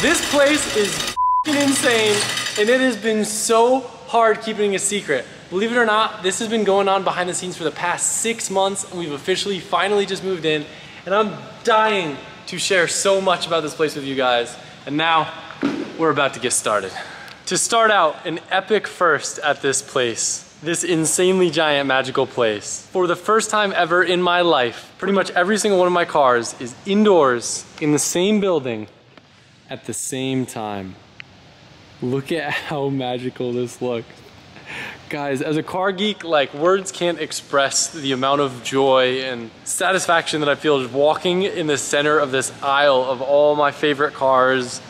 This place is insane, and it has been so hard keeping a secret. Believe it or not, this has been going on behind the scenes for the past six months, and we've officially finally just moved in, and I'm dying to share so much about this place with you guys. And now, we're about to get started. To start out, an epic first at this place this insanely giant magical place. For the first time ever in my life, pretty much every single one of my cars is indoors in the same building at the same time. Look at how magical this looks. Guys, as a car geek, like words can't express the amount of joy and satisfaction that I feel just walking in the center of this aisle of all my favorite cars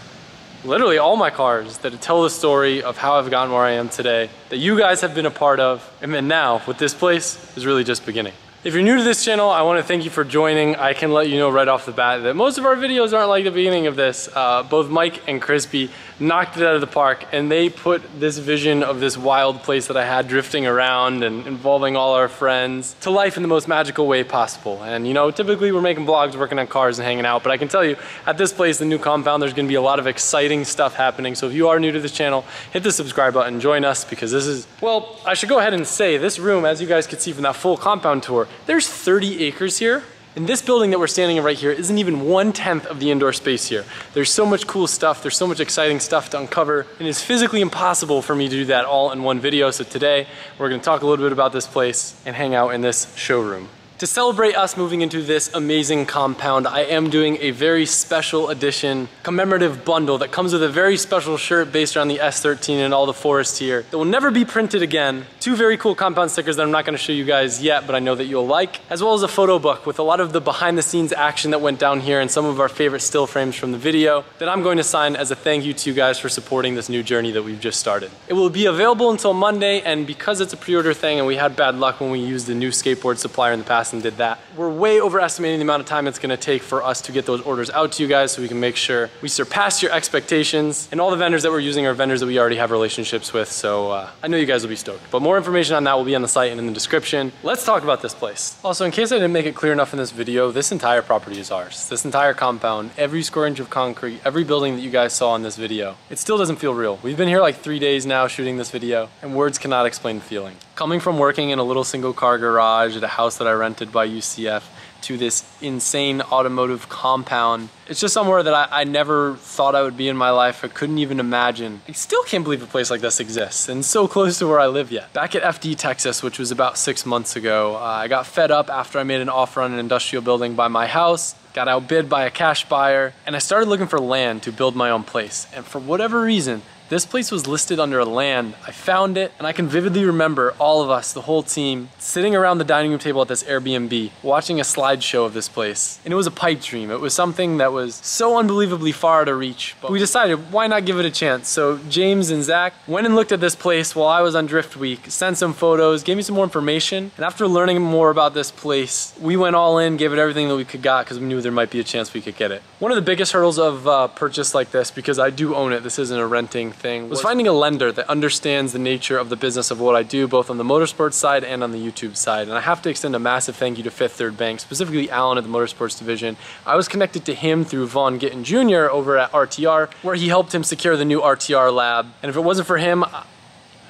literally all my cars that tell the story of how I've gotten where I am today, that you guys have been a part of, and then now with this place is really just beginning. If you're new to this channel, I want to thank you for joining. I can let you know right off the bat that most of our videos aren't like the beginning of this. Uh, both Mike and Krispy knocked it out of the park and they put this vision of this wild place that I had drifting around and involving all our friends to life in the most magical way possible. And you know, typically we're making vlogs, working on cars and hanging out, but I can tell you at this place, the new compound, there's gonna be a lot of exciting stuff happening. So if you are new to this channel, hit the subscribe button, join us because this is, well, I should go ahead and say this room, as you guys could see from that full compound tour, there's 30 acres here. And this building that we're standing in right here isn't even one tenth of the indoor space here. There's so much cool stuff, there's so much exciting stuff to uncover, and it's physically impossible for me to do that all in one video. So today, we're gonna talk a little bit about this place and hang out in this showroom. To celebrate us moving into this amazing compound, I am doing a very special edition commemorative bundle that comes with a very special shirt based around the S13 and all the forest here that will never be printed again. Two very cool compound stickers that I'm not gonna show you guys yet, but I know that you'll like, as well as a photo book with a lot of the behind the scenes action that went down here and some of our favorite still frames from the video that I'm going to sign as a thank you to you guys for supporting this new journey that we've just started. It will be available until Monday, and because it's a pre-order thing and we had bad luck when we used the new skateboard supplier in the past and did that. We're way overestimating the amount of time it's gonna take for us to get those orders out to you guys so we can make sure we surpass your expectations. And all the vendors that we're using are vendors that we already have relationships with, so uh, I know you guys will be stoked. But more information on that will be on the site and in the description. Let's talk about this place. Also, in case I didn't make it clear enough in this video, this entire property is ours. This entire compound, every square inch of concrete, every building that you guys saw in this video, it still doesn't feel real. We've been here like three days now shooting this video, and words cannot explain the feeling. Coming from working in a little single car garage at a house that I rented by UCF to this insane automotive compound. It's just somewhere that I, I, never thought I would be in my life. I couldn't even imagine. I still can't believe a place like this exists and so close to where I live yet. Back at FD, Texas, which was about six months ago, uh, I got fed up after I made an offer on an industrial building by my house got outbid by a cash buyer, and I started looking for land to build my own place. And for whatever reason, this place was listed under a land. I found it and I can vividly remember all of us, the whole team, sitting around the dining room table at this Airbnb, watching a slideshow of this place. And it was a pipe dream. It was something that was so unbelievably far of reach, but we decided why not give it a chance. So James and Zach went and looked at this place while I was on Drift Week, sent some photos, gave me some more information. And after learning more about this place, we went all in, gave it everything that we could got because we knew there might be a chance we could get it. One of the biggest hurdles of uh, purchase like this, because I do own it, this isn't a renting thing was finding a lender that understands the nature of the business of what I do, both on the motorsports side and on the YouTube side. And I have to extend a massive thank you to Fifth Third Bank, specifically Alan at the motorsports division. I was connected to him through Vaughn Gittin Jr. over at RTR, where he helped him secure the new RTR lab. And if it wasn't for him,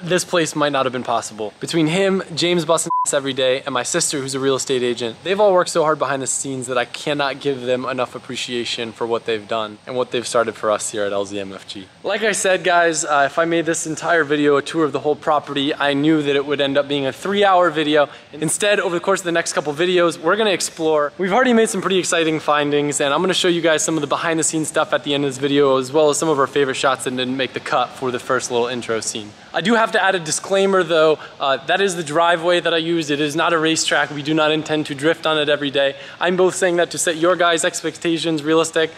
this place might not have been possible. Between him, James busting every day, and my sister who's a real estate agent, they've all worked so hard behind the scenes that I cannot give them enough appreciation for what they've done and what they've started for us here at LZMFG. Like I said guys, uh, if I made this entire video a tour of the whole property, I knew that it would end up being a three hour video. Instead, over the course of the next couple videos, we're gonna explore. We've already made some pretty exciting findings and I'm gonna show you guys some of the behind the scenes stuff at the end of this video as well as some of our favorite shots that didn't make the cut for the first little intro scene. I do have to add a disclaimer though, uh, that is the driveway that I use. It is not a racetrack. We do not intend to drift on it every day. I'm both saying that to set your guys' expectations realistic.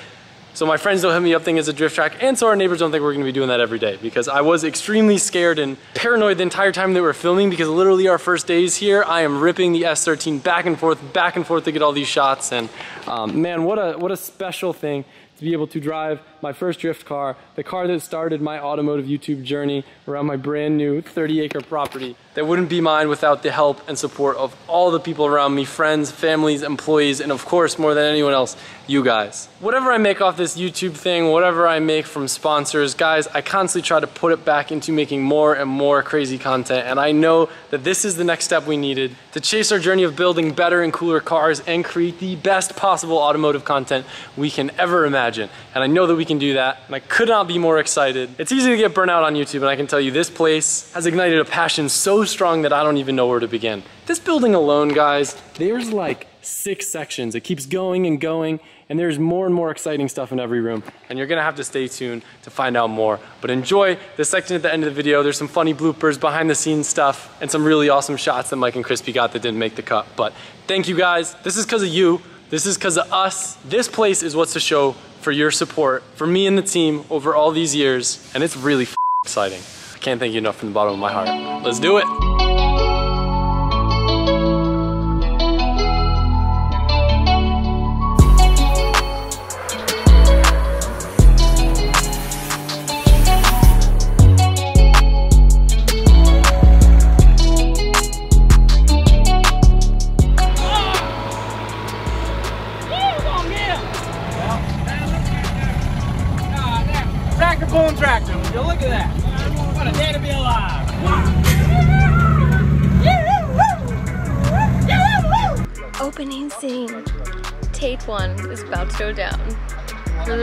So my friends don't hit me up thinking it's a drift track, and so our neighbors don't think we're gonna be doing that every day because I was extremely scared and paranoid the entire time that we were filming because literally our first days here, I am ripping the S13 back and forth, back and forth to get all these shots. And um, man, what a, what a special thing to be able to drive my first drift car, the car that started my automotive YouTube journey around my brand new 30 acre property that wouldn't be mine without the help and support of all the people around me, friends, families, employees, and of course, more than anyone else, you guys. Whatever I make off this YouTube thing, whatever I make from sponsors, guys, I constantly try to put it back into making more and more crazy content. And I know that this is the next step we needed to chase our journey of building better and cooler cars and create the best possible automotive content we can ever imagine. And I know that we can do that. And I could not be more excited. It's easy to get burnt out on YouTube. And I can tell you this place has ignited a passion so strong that I don't even know where to begin. This building alone, guys, there's like six sections. It keeps going and going, and there's more and more exciting stuff in every room. And you're gonna have to stay tuned to find out more. But enjoy the section at the end of the video. There's some funny bloopers, behind the scenes stuff, and some really awesome shots that Mike and Krispy got that didn't make the cut. But thank you guys. This is because of you. This is because of us. This place is what's to show for your support, for me and the team over all these years, and it's really exciting. I can't thank you enough from the bottom of my heart. Let's do it.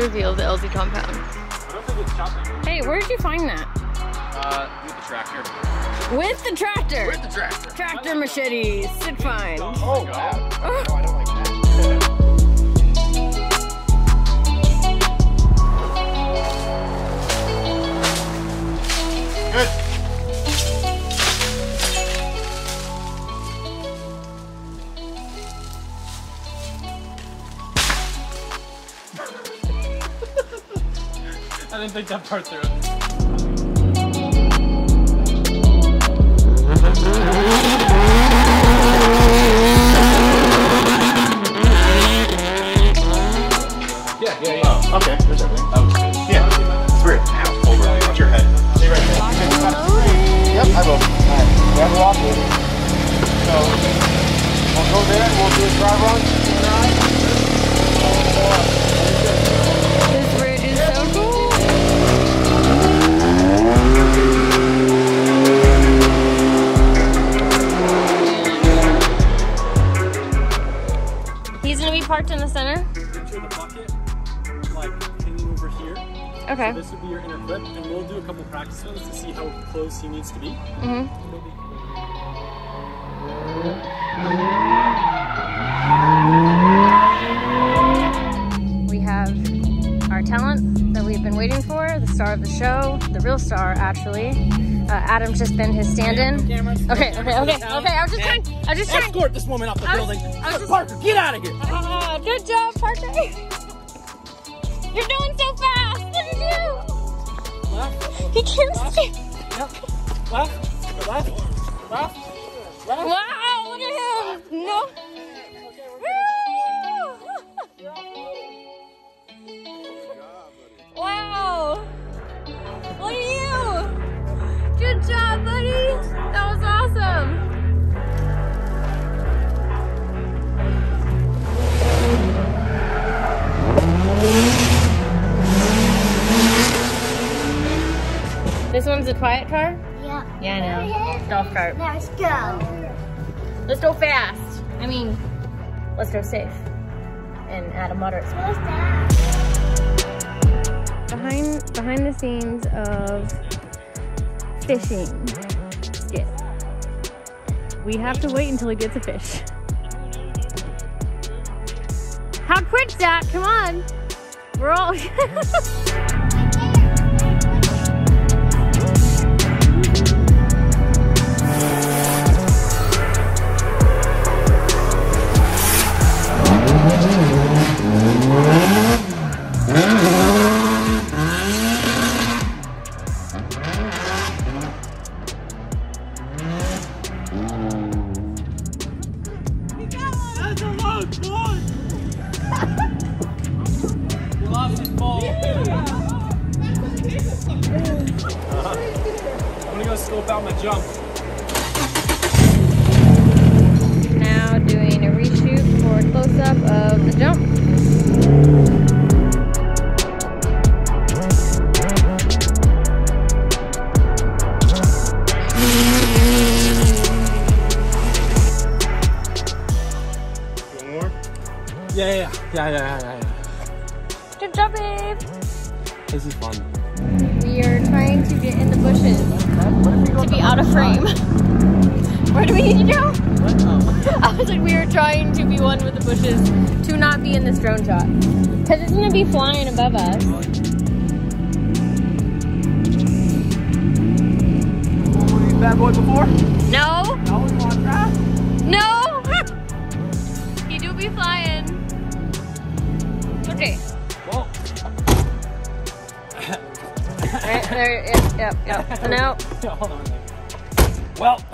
For the reveal of the LZ compound. Hey, where did you find that? Uh, with the tractor. With the tractor! With the tractor. Tractor machete, sit fine. Oh, God. Think that part through. Close he needs to be. hmm We have our talent that we've been waiting for, the star of the show, the real star actually. Uh, Adam's just been his stand-in. Okay, okay, okay, okay. I'm just trying. I was just trying. Escort this woman off the building. I was just- Parker, get out of here. Ah, good job, Parker. You're doing so fast. Look at you. He can't see. Left, left, left, left. Wow, look at him. No. A quiet car? Yeah. Yeah, I know. Golf cart. Let's go. Let's go fast. I mean, let's go safe. And at a moderate speed. Behind behind the scenes of fishing skit. We have to wait until he gets a fish. How quick's that? Come on. We're all That's a long I'm gonna go scope out my jump. Now doing a reshoot for close-up of the jump. Yeah, yeah, yeah, yeah. Good job, babe. This is fun. We are trying to get in the bushes to be out of frame. Where do we need to go? Um? I was like, we are trying to be one with the bushes to not be in this drone shot. Because it's going to be flying above us. Bad boy before? No, No, no! he do be flying. Right, there, yep, yep, yep. No. hold on. there. Well,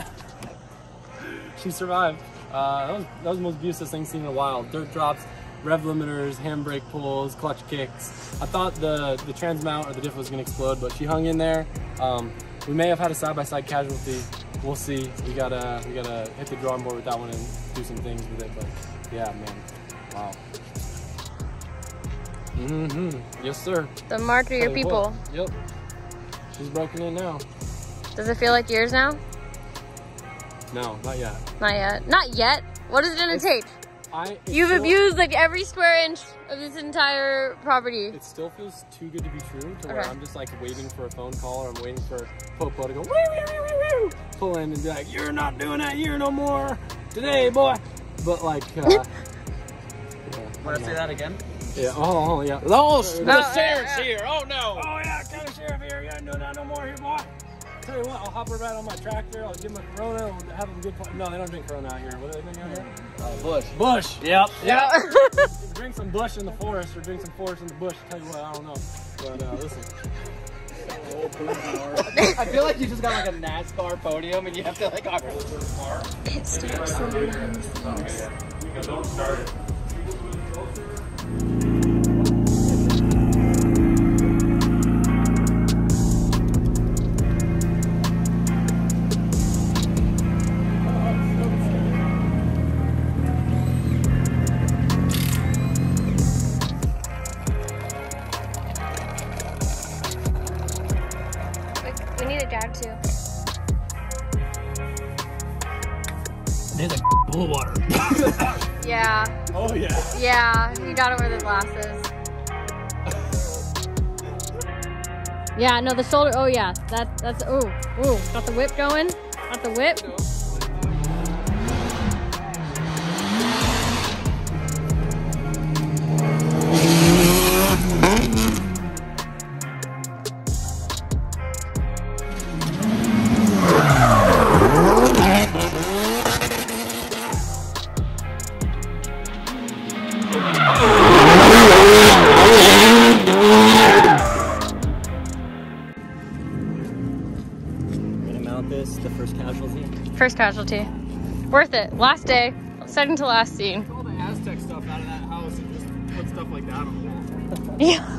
she survived. Uh, that, was, that was the most abusive thing seen in a while. Dirt drops, rev limiters, handbrake pulls, clutch kicks. I thought the, the trans mount or the diff was going to explode, but she hung in there. Um, we may have had a side-by-side casualty. We'll see. We gotta we gotta hit the drawing board with that one and do some things with it. But yeah, man, wow. Mm-hmm. Yes, sir. The mark of your what. people. Yep. She's broken in now. Does it feel like yours now? No, not yet. Not yet. Not yet. What is it gonna take? I. You've still- abused like every square inch of this entire property. It still feels too good to be true to where I'm just like waiting for a phone call or I'm waiting for Popo to go woo, woo, woo, woo, woo, pull in and be like, you're not doing that here no more today, boy. But like, uh, yeah, Want to say that again? yeah, oh, oh yeah. Oh, sh- Oh, the yeah, sheriff's yeah. here. Oh no. Tell you what, I'll hop right on my tractor. I'll give him a Corona. We'll have a good. Fun. No, they don't drink Corona out here. What do they drink out here? Uh, Busch. Busch. Yep. Yeah. drink some bush in the forest or drink some forest in the bush. Tell you what, I don't know. But uh, listen. I feel like you just got like a NASCAR podium and you have to like. Pit stop slowly behind the We- We need a dab too. There's a full of water. Yeah, Oh yeah. yeah, you gotta wear the glasses. Yeah, no, the shoulder. Oh yeah, that that's. Ooh, ooh, got the whip going. Got the whip. Casualty. Worth it. Last day. Second to last scene. all the Aztec stuff out of that house and just put stuff like that on the wall. Yeah. Yeah.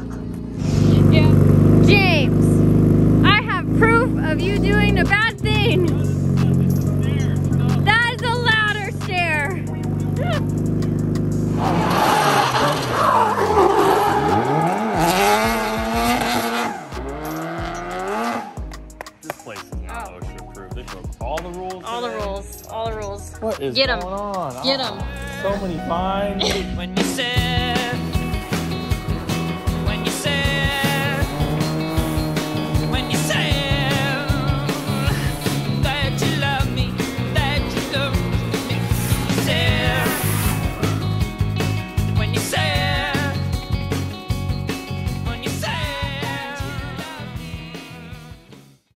Is Get 'em. going on? Get Oh, 'em. So many fines. when you said